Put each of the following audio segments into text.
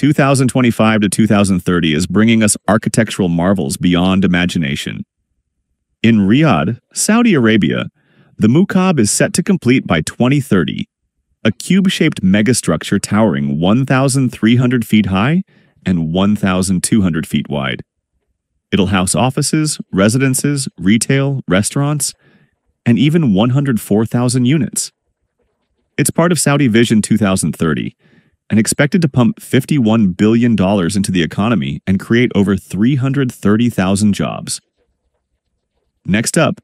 2025 to 2030 is bringing us architectural marvels beyond imagination. In Riyadh, Saudi Arabia, the Mukaab is set to complete by 2030, a cube-shaped megastructure towering 1,300 feet high and 1,200 feet wide. It'll house offices, residences, retail, restaurants, and even 104,000 units. It's part of Saudi Vision 2030 and expected to pump $51 billion into the economy and create over 330,000 jobs. Next up,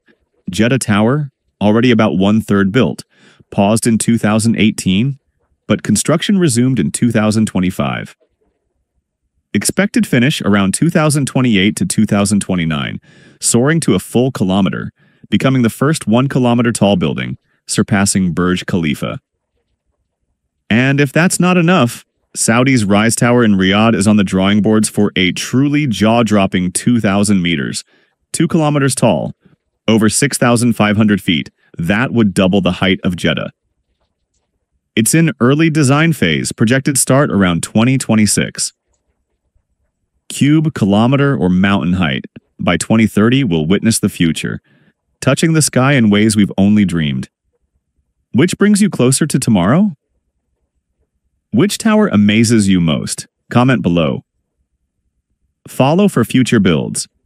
Jeddah Tower, already about one third built, paused in 2018, but construction resumed in 2025. Expected finish around 2028 to 2029, soaring to a full kilometer, becoming the first one kilometer tall building, surpassing Burj Khalifa. And if that's not enough, Saudi's Rise Tower in Riyadh is on the drawing boards for a truly jaw dropping 2,000 meters, 2 kilometers tall, over 6,500 feet. That would double the height of Jeddah. It's in early design phase, projected start around 2026. Cube, kilometer, or mountain height. By 2030, we'll witness the future, touching the sky in ways we've only dreamed. Which brings you closer to tomorrow? Which tower amazes you most? Comment below. Follow for future builds.